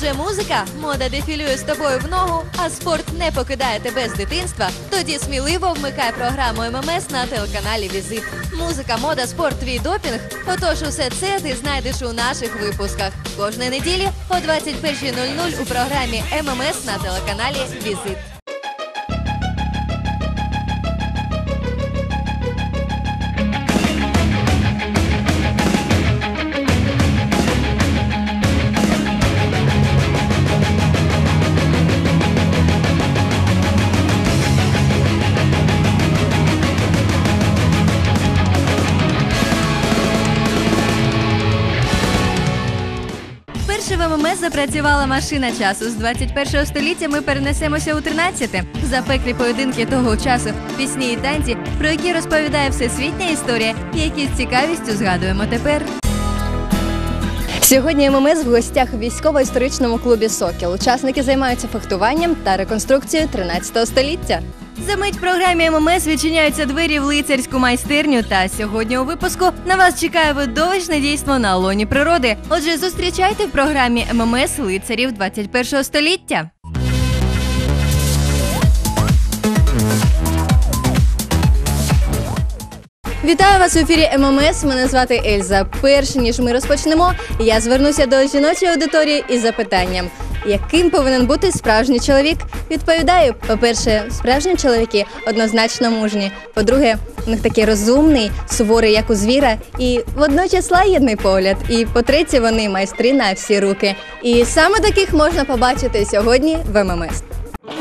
Супроводжує музика, мода дефілює з тобою в ногу, а спорт не покидає тебе з дитинства. Тоді сміливо вмикай програму ММС на телеканалі Візит. Музика, мода, спорт, твій допінг. Отож, усе це ти знайдеш у наших випусках. Кожної неділі о 21.00 у програмі ММС на телеканалі Візит. Запрацювала машина часу. З 21 століття ми перенесемося у 13-те. Запеклі поєдинки того часу, пісні і танці, про які розповідає всесвітня історія, які з цікавістю згадуємо тепер. Сьогодні ММС в гостях у військово-історичному клубі Сокіл. Учасники займаються фехтуванням та реконструкцією 13 століття. За мить програмі ММС відчиняються двері в лицарську майстерню. Та сьогодні у випуску на вас чекає видовищне дійство на лоні природи. Отже, зустрічайте в програмі ММС лицарів 21 століття. Вітаю вас у ефірі ММС. Мене звати Ельза. Перш ніж ми розпочнемо, я звернуся до жіночої аудиторії із запитанням. Яким повинен бути справжній чоловік? Відповідаю, по-перше, справжні чоловіки однозначно мужні. По-друге, у них такий розумний, суворий, як у звіра, і водночас лагідний погляд. І по-третє, вони майстри на всі руки. І саме таких можна побачити сьогодні в ММС.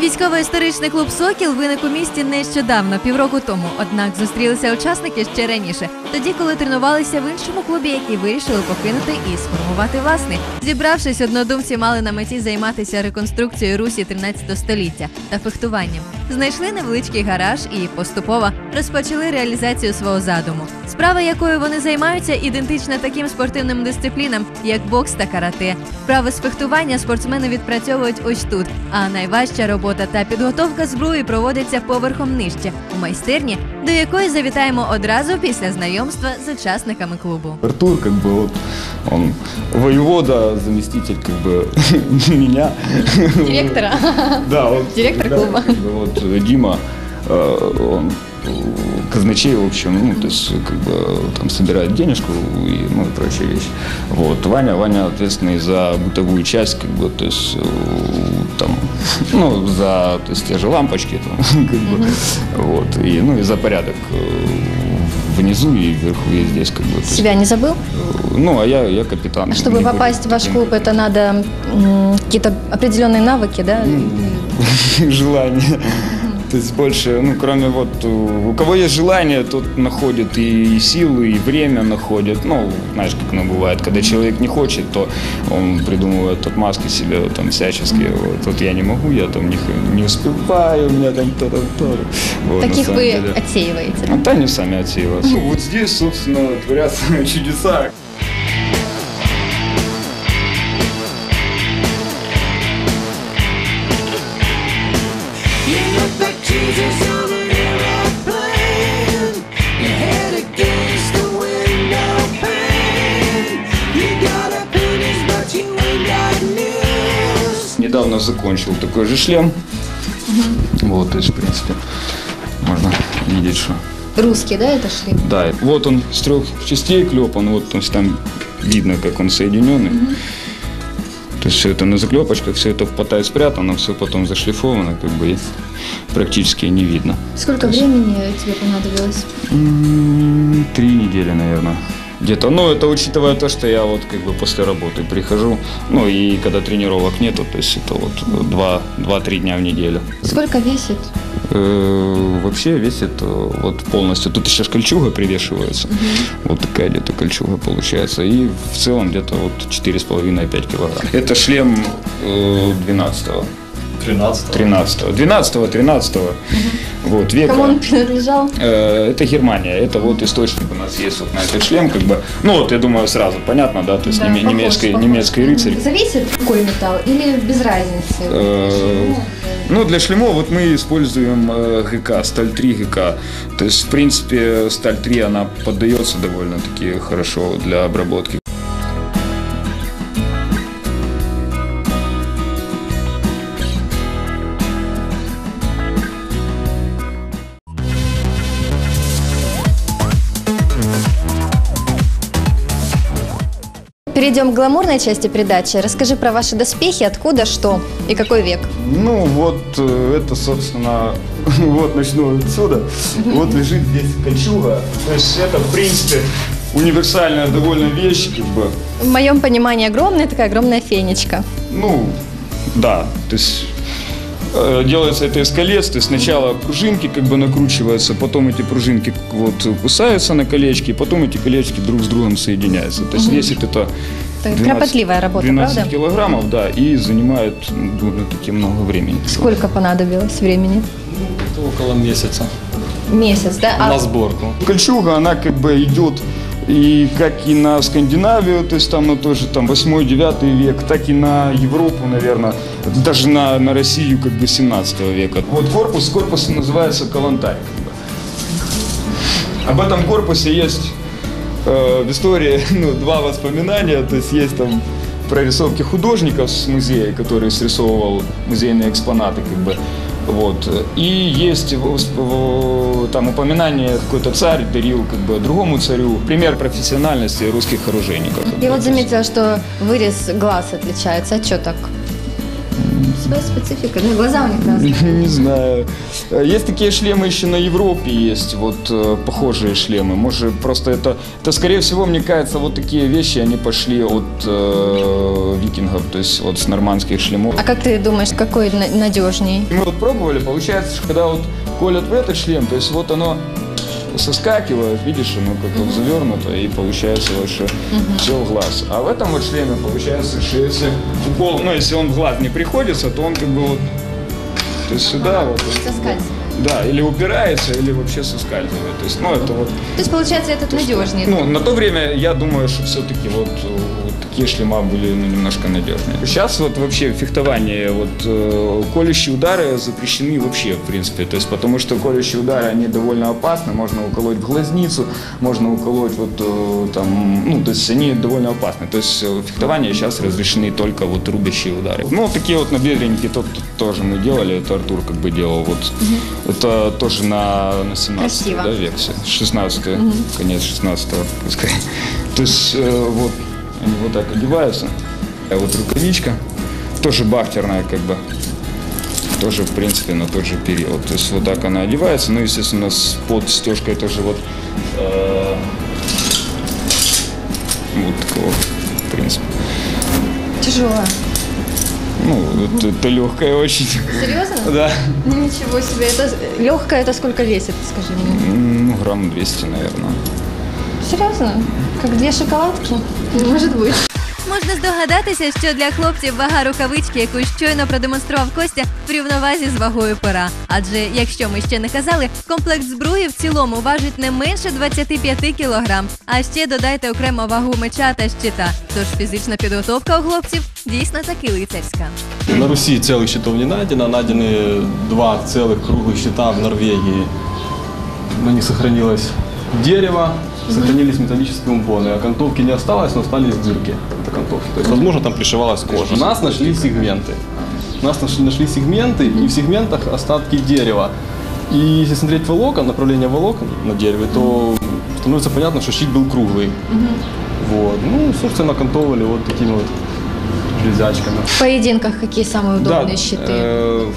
Військово-історичний клуб Сокіл виник у місті нещодавно, півроку тому. Однак зустрілися учасники ще раніше, тоді, коли тренувалися в іншому клубі, який вирішили покинути і сформувати власний. Зібравшись, однодумці мали на меті займатися реконструкцією Русі 13 століття та фехтуванням. Знайшли невеличкий гараж і поступово розпочали реалізацію свого задуму. Справа, якою вони займаються, ідентична таким спортивним дисциплінам, як бокс та карате. Вправи з фехтування спортсмени відпрацьовують ось тут. А найважча робота та підготовка зброї проводиться поверхом нижче у майстерні, до якої завітаємо одразу після знайомства з учасниками клубу. Артур, как бы вот он воевода, заместитель как бы меня. Директора. Да, вот. Директор да, клуба. как бы Вот э, Дима, э, он э, Казначей, в общем, ну, то есть, как бы, там, собирает денежку и, ну, и прочие вещи. Вот, Ваня, Ваня ответственный за бытовую часть, как бы, то есть, э, там, ну, за, то есть, те же лампочки, там, как бы, вот, и, ну, и за порядок э, внизу и вверху, и здесь, как бы. есть, Себя не забыл? ну, а я, я капитан. Чтобы Не попасть в ваш клуб, это надо какие-то определенные навыки, да? желание. То есть больше, ну, кроме вот, у у кого есть желание, тот находит и силу, и время находит. Ну, знаешь, как оно бывает, когда человек не хочет, то он придумывает отмазки себе вот, там всяческие. Вот, вот я не могу, я там не, не успеваю, у меня там то-то, то вот, Таких вы деле. отсеиваете. А то они сами отсеиваются. Ну, вот здесь, собственно, творятся чудеса. Недавно закончил такой же шлем. Вот, то есть, в принципе, можно видеть, что Русский, да, это шлем? Да, вот он с трех частей клепан, вот то есть там видно, как он соединенный. Есть все это на заклепочках, все это в потай спрятано, все потом зашлифовано, как бы практически не видно. Сколько времени тебе понадобилось? Три недели, наверное. Где-то. Ну, это учитывая то, что я вот как бы после работы прихожу, ну и когда тренировок нету, то есть это вот два- два-три дня в неделю. Сколько весит? Э, Вообще весит э, вот полностью. Тут еще кольчуга привешивается. Вот такая где-то кольчуга получается. И в целом где-то вот 4,5-5 килограмм. Это шлем э, 12-го. 13 13-го. 12-го, 13-го. Вот, века. Кому он принадлежал? Э, Это Германия, это вот источник у нас есть вот на этот шлем, как бы, ну вот я думаю сразу понятно, да, то есть Да, неме- похож, немецкий, похож. немецкий рыцарь. Зависит какой металл или без разницы? Э, Ну, для шлемов вот мы используем э, ГК, сталь 3 ГК. То есть, в принципе, сталь 3, она поддается довольно-таки хорошо для обработки. Перейдем к гламурной части передачи. Расскажи про ваши доспехи, откуда, что и какой век. Ну, вот э, это, собственно, вот начну отсюда. Вот лежит здесь кольчуга. То есть это, в принципе, универсальная довольно вещь, как бы. В моем понимании огромная такая огромная фенечка. Ну, да, то есть э, делается это из колец, то есть сначала пружинки как бы накручиваются, потом эти пружинки вот кусаются на колечки, потом эти колечки друг с другом соединяются. То есть весит это Так, кропотливая работа, 12 правда? килограммов, да, и занимает ну, довольно-таки много времени. Сколько понадобилось времени? Это около месяца Месяц, да? А на сборку. Кольчуга, она как бы идет и как и на Скандинавию, то есть там, ну, тоже там 8-9 век, так и на Европу, наверное, даже на, на Россию как бы 17 века. Вот корпус, корпус называется бы. Об этом корпусе есть э, в истории ну, два воспоминания, то есть есть там прорисовки художников с музея, который срисовывал музейные экспонаты, как бы, вот. И есть там упоминание, какой-то царь дарил как бы другому царю пример профессиональности русских оружейников. я вот заметила, что вырез глаз отличается. А что так? Своя специфика. Ну, глаза у них разные. Не знаю. Есть такие шлемы еще на Европе есть, вот э, похожие шлемы. Может, просто это, это скорее всего, мне кажется, вот такие вещи, они пошли от э, викингов, то есть вот с нормандских шлемов. А как ты думаешь, какой на- надежней? Мы вот пробовали, получается, что когда вот колят в этот шлем, то есть вот оно соскакивает, видишь, оно как вот завернуто, и получается вот, что все в глаз. А в этом вот шлеме получается, что если укол, ну, если он в глаз не приходится, то он как бы вот, то есть сюда вот. Да, или упирается, или вообще соскальзывает. То есть, ну, это вот, То есть, получается, этот надежнее. ну, на то время я думаю, что все-таки вот, э, вот такие шлема были ну, немножко надежнее. Сейчас вот вообще фехтование, вот э, колющие удары запрещены вообще, в принципе. То есть, потому что колющие удары, они довольно опасны. Можно уколоть в глазницу, можно уколоть вот э, там, ну, то есть они довольно опасны. То есть э, фехтование сейчас разрешены только вот рубящие удары. Ну, такие вот набедренники тот, тоже мы делали, это Артур как бы делал. Вот это тоже на, на 17 Красиво. да, век, все. 16 конец 16 пускай. То есть э, вот они вот так одеваются. А вот рукавичка тоже бахтерная как бы. Тоже, в принципе, на тот же период. То есть вот так она одевается. Ну, естественно, с под стежкой тоже вот э, вот такого, в принципе. Тяжело. Ну, вот это легкая очень. Серьезно? Да. Ничего себе. Это легкое, это сколько весит, скажи мне? Ну, грамм 200, наверное. Серйозно? Як дві шоколадки? Не може бути. Можна здогадатися, що для хлопців вага рукавички, яку щойно продемонстрував Костя, в рівновазі з вагою пера. Адже, якщо ми ще не казали, комплект зброї в цілому важить не менше 25 кілограм. А ще додайте окремо вагу меча та щита. Тож фізична підготовка у хлопців дійсно таки лицарська. На Руси целых щитов не найдено. Найдены два целых круглых щита в Норвегии. На них сохранилось дерево, Сохранились металлические умбоны. Окантовки не осталось, но остались дырки от окантовки. То есть, возможно, там пришивалась кожа. У нас нашли сегменты. У нас нашли, нашли сегменты, и в сегментах остатки дерева. И если смотреть волокон, направление волокон на дереве, то становится понятно, что щит был круглый. Вот. Ну, собственно, окантовывали вот такими вот железячками. В поединках какие самые удобные щиты? э,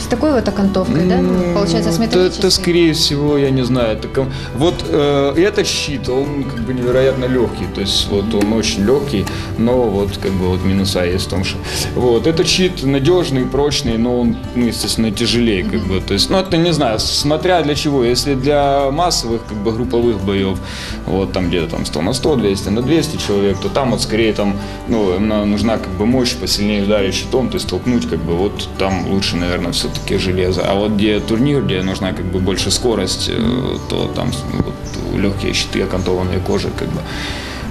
С такой вот окантовкой, да? Ну, Получается, с это, металлической? это, скорее всего, я не знаю. это вот э, этот щит, он как бы невероятно легкий. То есть вот он очень легкий, но вот как бы вот минуса есть в том, что вот этот щит надежный, прочный, но он, ну, естественно, тяжелее, как бы. То есть, ну, это не знаю, смотря для чего. Если для массовых, как бы, групповых боев, вот там где-то там 100 на 100, 200 на 200 человек, то там вот скорее там, ну, нужна как бы мощь, посильнее ударить щитом, то есть толкнуть, как бы, вот там лучше, наверное, все-таки железо. А вот где турнир, где нужна как бы больше скорость, э, то там вот, легкие щиты, окантованные кожей, как бы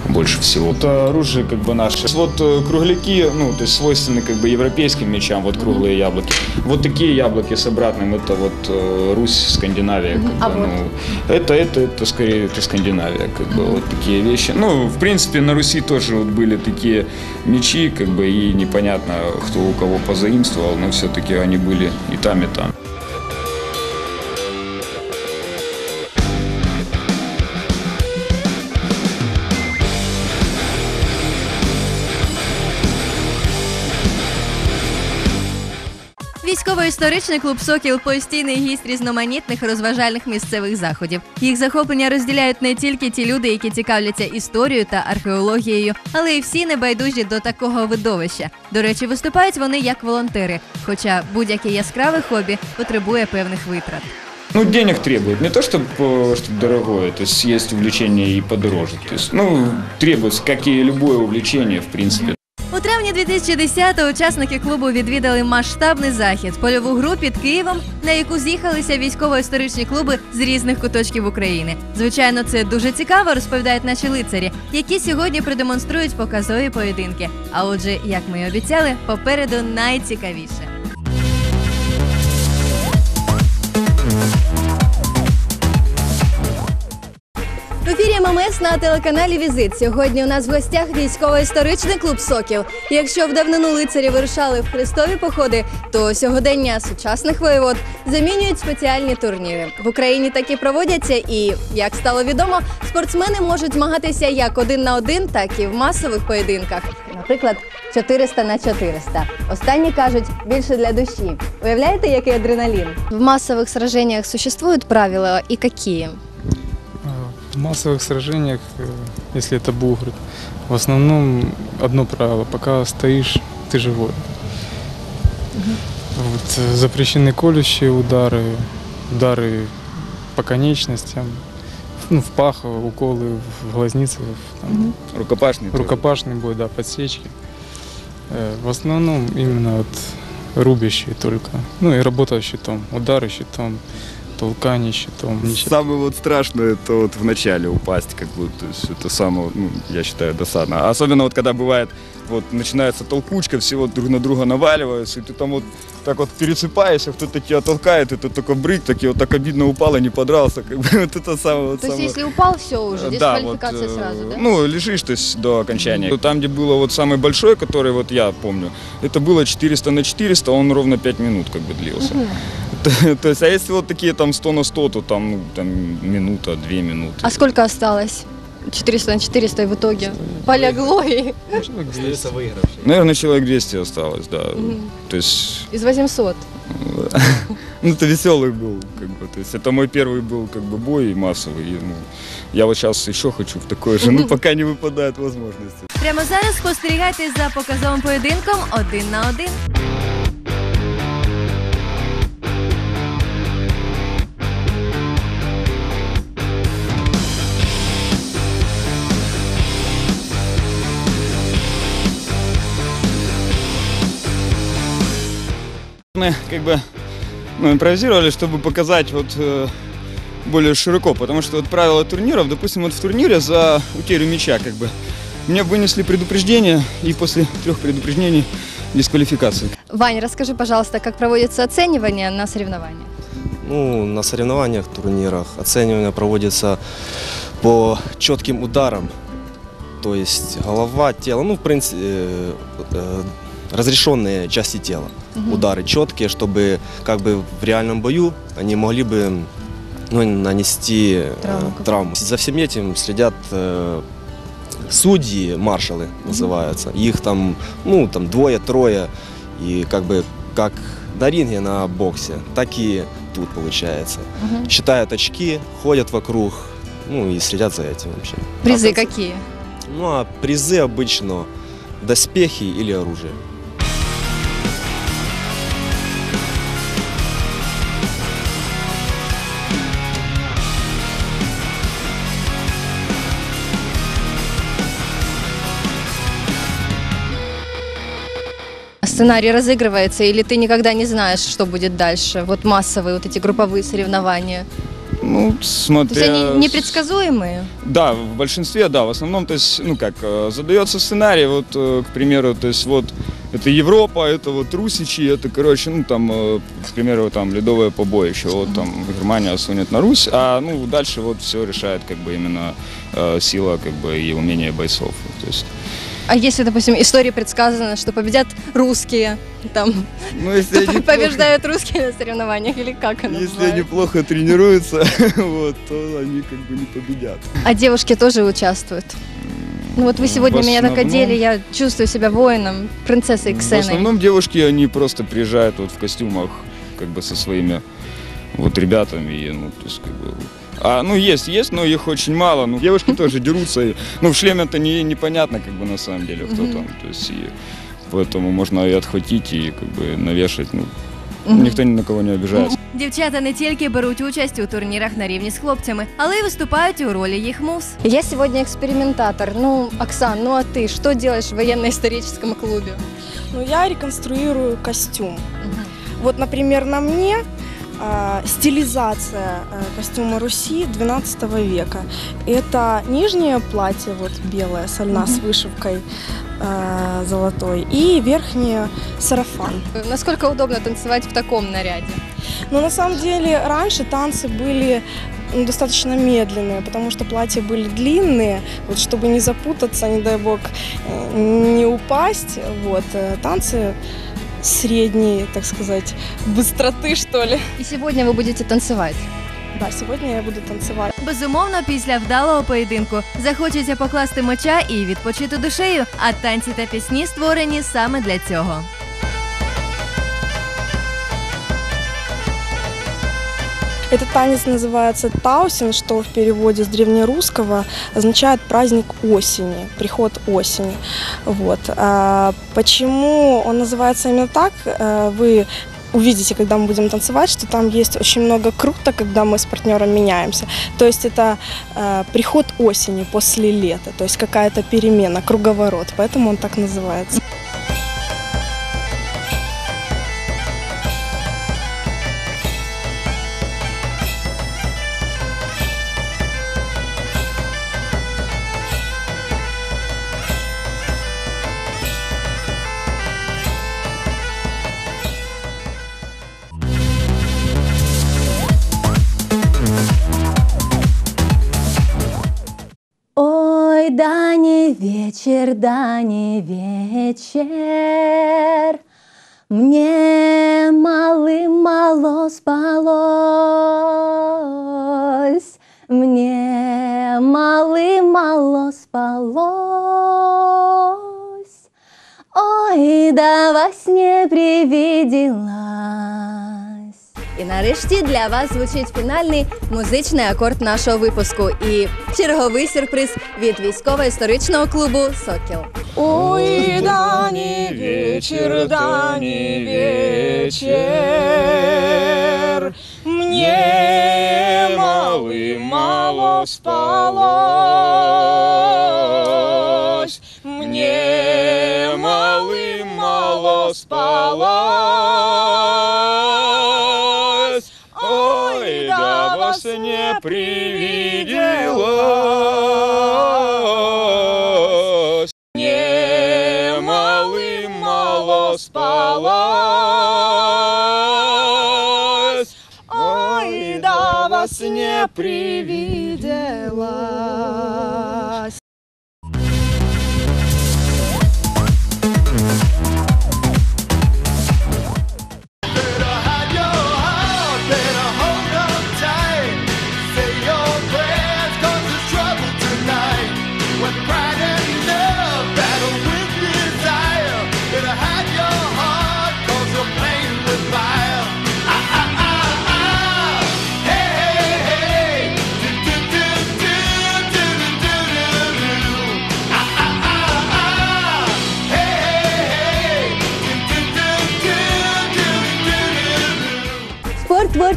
больше всего. Это оружие как бы наше. Вот э, кругляки, ну, то есть свойственны как бы европейским мечам, вот круглые яблоки. Вот такие яблоки с обратным, это вот э, Русь, Скандинавия. Как А бы, вот? ну, это, это, это скорее это Скандинавия, как бы вот такие вещи. Ну, в принципе, на Руси тоже вот были такие мечи, как бы, и непонятно, кто у кого позаимствовал, но все-таки они были и там, и там. Військово-історичний клуб Сокіл постійний гість різноманітних розважальних місцевих заходів. Їх захоплення розділяють не тільки ті люди, які цікавляться історією та археологією, але й всі небайдужі до такого видовища. До речі, виступають вони як волонтери, хоча будь-яке яскраве хобі потребує певних витрат. Ну, денег требует. Не то, чтобы чтоб дорогое, то есть есть увлечение и подороже. То есть, ну, требуется, как и любое увлечение, в принципе. Травні 2010-го учасники клубу відвідали масштабний захід польову гру під Києвом, на яку з'їхалися військово-історичні клуби з різних куточків України. Звичайно, це дуже цікаво, розповідають наші лицарі, які сьогодні продемонструють показові поєдинки. А отже, як ми і обіцяли, попереду найцікавіше. В на телеканалі Візит. Сьогодні у нас в гостях військово-історичний клуб Сокіл. Якщо в давнину лицарі вирушали в хрестові походи, то сьогодення сучасних воєвод замінюють спеціальні турніри. В Україні такі проводяться, і як стало відомо, спортсмени можуть змагатися як один на один, так і в масових поєдинках. Наприклад, 400 на 400. Останні кажуть більше для душі. Уявляєте, який адреналін? В масових сражениях существують правила і які? В массовых сражениях, э, если это бугры, в основном одно правило, пока стоишь, ты живой. Вот, э, запрещены колющие удары, удары по конечностям, ну, в пах, уколы в глазницы, в- там, Рукопашный. тоже. рукопашный бой, да, подсечки. Э, В основном именно вот рубящие только. Ну и работа щитом, удары щитом, толкание щитом. Не щит- Самое вот страшное, это вот в начале упасть, как бы, то есть это самое, ну, я считаю, досадно. Особенно вот когда бывает, вот начинается толкучка, все вот друг на друга наваливаются, и ты там вот так вот пересыпаешься, кто-то тебя толкает, и ты только брык, так и вот так обидно упал и не подрался, как бы вот это самое вот То есть, самое- если упал, все уже, Да, дисквалификация вот, э, сразу, да? Ну, лежишь, то есть до окончания. Там, где было вот самый большой, который вот я помню, это было 400 на 400, он ровно 5 минут как бы длился. То, то есть, а если вот такие там 100 на 100, то там, ну, там минута, две минуты. А сколько осталось? 400 на 400 и в итоге полягло и Человек 200. Наверное, человек 200 осталось, да. То есть, из 800. ну, это веселый был, как бы. То есть, это мой первый был, как бы, бой массовый. И, ну, я вот сейчас еще хочу в такое же, ну, пока не выпадает возможности. Прямо зараз спостерігайте за показовим поєдинком один на один. Мы как бы ну, импровизировали, чтобы показать вот э, более широко, потому что вот правила турниров, допустим, вот в турнире за утерю мяча как бы мне вынесли предупреждение и после трех предупреждений дисквалификации. Вань, расскажи, пожалуйста, как проводится оценивание на соревнованиях? Ну, на соревнованиях, турнирах оценивание проводится по четким ударам. То есть голова, тело, ну, в принципе, э, э, разрешенные части тела. Удары четкие, чтобы как бы в реальном бою они могли бы ну, нанести э, Травму. травму. За всем этим следят э, судьи, маршалы называются. Их там, ну, там двое-трое. И как бы как на ринге на боксе, так и тут получается. Считают очки, ходят вокруг, ну и следят за этим вообще. Призы А, какие? Ну а призы обычно доспехи или оружие. Сценарий разыгрывается, или ты никогда не знаешь, что будет дальше? Вот массовые вот эти групповые соревнования. Ну, То смотря... есть они непредсказуемые? Да, в большинстве, да, в основном, то есть, ну как, э, задается сценарий, вот, э, к примеру, то есть вот это Европа, это вот Русичи, это, короче, ну там, э, к примеру, там ледовое побоище, вот там Германия сунет на Русь, а ну дальше вот все решает как бы именно э, сила как бы и умение бойцов, то есть, А если, допустим, истории предсказано, что победят русские, там, ну если то побеждают русские на соревнованиях, или как оно если бывает? они плохо тренируются, вот, то они как бы не победят. А девушки тоже участвуют? Ну вот вы сегодня В меня так одели, я чувствую себя воином, принцессой В Ксеной. основном девушки, они просто приезжают вот в костюмах, как бы со своими вот ребятами, и, ну, то есть, как бы... А, ну, есть, есть, но их очень мало. Ну, девушки тоже дерутся. И, ну, в шлеме-то не, непонятно, как бы, на самом деле, кто там. То есть, и поэтому можно и отхватить, и, как бы, навешать. Ну, никто ни на кого не обижается. Дівчата не тільки беруть участь у турнірах на рівні з хлопцями, але й виступають у ролі їх муз. Я сегодня экспериментатор. Ну, Оксан, ну а ты что делаешь в военно-историческом клубе? Ну, я реконструирую костюм. Вот, например, на мне а, стилизация а, костюма Руси 12 века. Это нижнее платье, вот белое, сольна с вышивкой а, золотой, и верхнее сарафан. Насколько удобно танцевать в таком наряде? Но на самом деле раньше танцы были ну, достаточно медленные, потому что платья были длинные, вот чтобы не запутаться, не дай бог, э, не упасть, вот, э, танцы средней, так сказать, быстроты, что ли. И сегодня вы будете танцевать. Да, сегодня я буду танцевать. Безумовно, після вдалого поєдинку захочеться покласти меча і відпочити душею, а танці та пісні створені саме для цього. Этот танец называется таусин, что в переводе с древнерусского означает праздник осени, приход осени. Вот. А почему он называется именно так, э, вы увидите, когда мы будем танцевать, что там есть очень много круто, когда мы с партнером меняемся. То есть это э, приход осени после лета, то есть какая-то перемена, круговорот, поэтому он так называется. Вечер, да не вечер, Мне малым-мало спалось, Мне малым-мало спалось, Ой, да во сне привиделась. І нарешті для вас звучить фінальний музичний акорд нашого випуску. І черговий сюрприз від військово-історичного клубу Сокіл. Ой, да не вечер, да не вечер, Мне малым-мало спалось, Мне малым-мало спалось, сне привиделось. Мне малым-мало спалось, Ой, да во сне привиделось.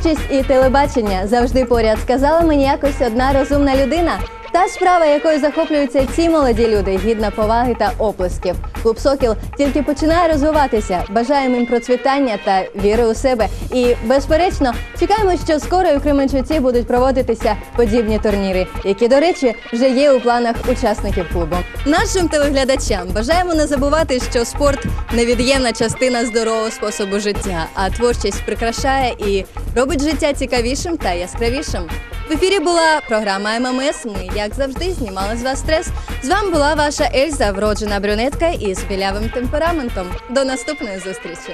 творчість і телебачення завжди поряд сказала мені якось одна розумна людина. Та справа, якою захоплюються ці молоді люди, гідна поваги та оплесків. Клуб Сокіл тільки починає розвиватися. Бажаємо їм процвітання та віри у себе. І безперечно, чекаємо, що скоро в Кременчуці будуть проводитися подібні турніри, які, до речі, вже є у планах учасників клубу. Нашим телеглядачам бажаємо не забувати, що спорт невід'ємна частина здорового способу життя, а творчість прикрашає і робить життя цікавішим та яскравішим. В ефірі була програма ММС. Ми, як завжди, знімали з вас стрес. З вами була ваша Ельза, вроджена брюнетка із білявим темпераментом. До наступної зустрічі.